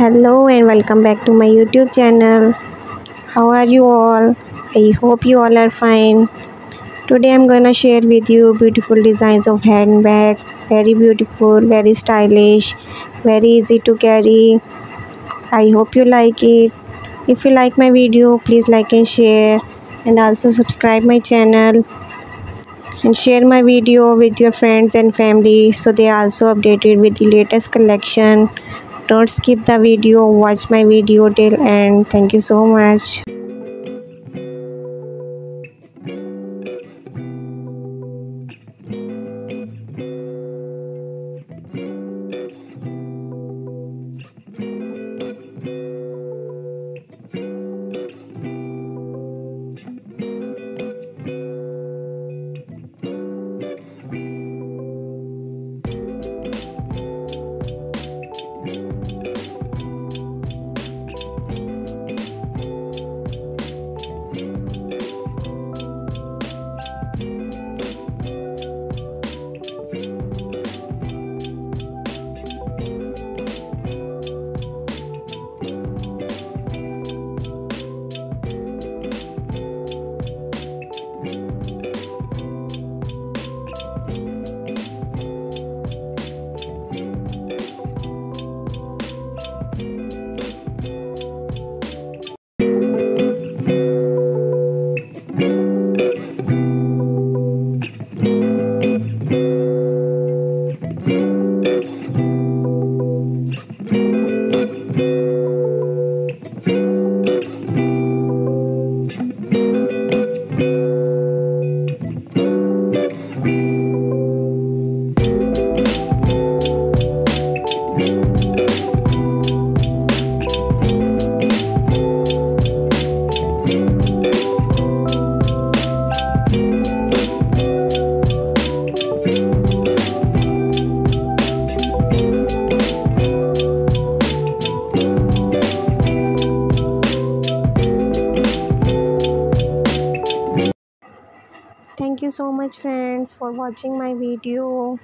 hello and welcome back to my youtube channel. How are you all? I hope you all are fine. Today i'm gonna share with you beautiful designs of handbag. Very beautiful very stylish very easy to carry. I hope you like it. If you like my video please like and share. And also subscribe my channel. And share my video with your friends and family so they are also updated with the latest collection don't skip the video. Watch my video till end. Thank you so much thank you so much friends for watching my video